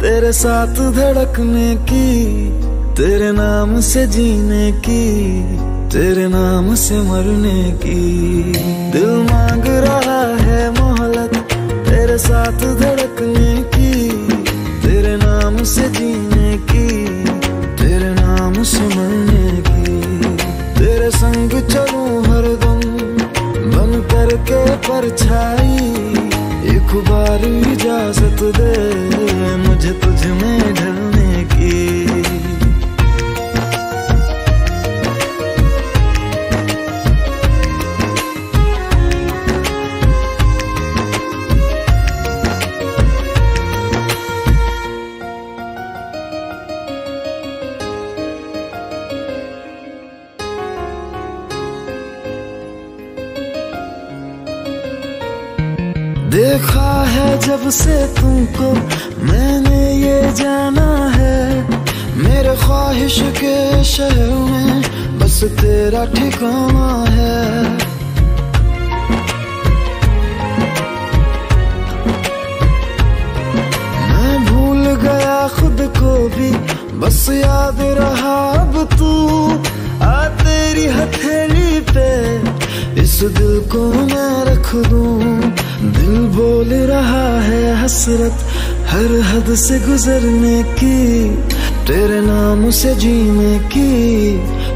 तेरे साथ धड़कने की, तेरे नाम से जीने की, तेरे नाम से मरने की। दिल मांग रहा है मोहलत तेरे साथ धड़कने की, तेरे नाम से जीने की, तेरे नाम से मरने की। तेरे संग चलूँ हरदम बन करके परछाई इजाज़त देखा है जब से तुमको मैंने ये जाना है। मेरे ख्वाहिश के शहर में बस तेरा ठिकाना है। मैं भूल गया खुद को भी, बस याद रहा अब तू। आ तेरी हथेली पे, इस दिल को मैं रख दूँ। दिल बोल रहा है हसरत हर हद से गुजरने की। तेरे नाम से जीने की,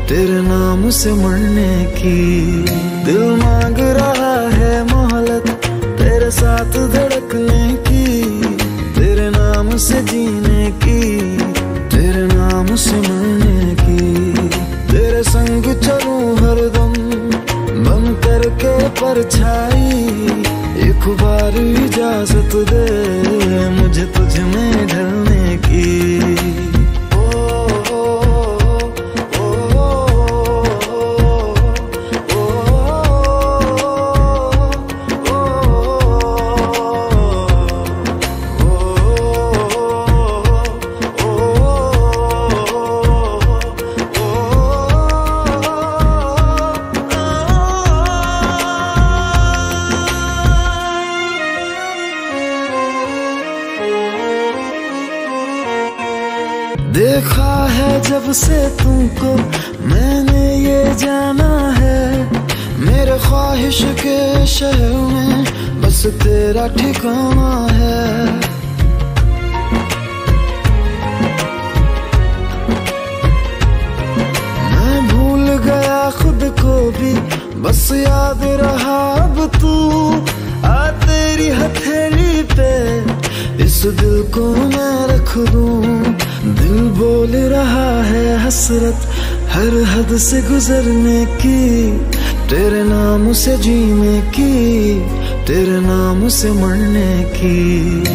तेरे नाम से मरने की। दिल मांग रहा है मोहलत तेरे साथ धड़कने की। तेरे नाम से जीने की, तेरे नाम से मरने की। तेरे संग चलूँ हरदम बन करके परछाई इजाज़त दे मुझे देखा है जब से तुमको मैंने ये जाना है। मेरे ख्वाहिश के शहर में बस तेरा ठिकाना है। इस दिल को मैं रख दूँ। दिल बोल रहा है हसरत, हर हद से गुजरने की। तेरे नाम से जीने की, तेरे नाम से मरने की।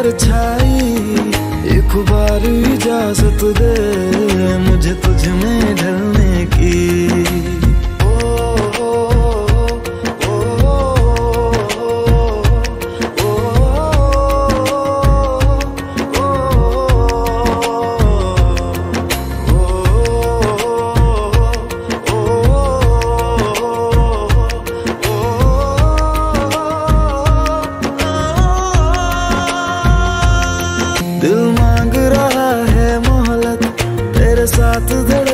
परछाई एक बार इजाज़त दे मुझे तुझ में ढलने की। दिल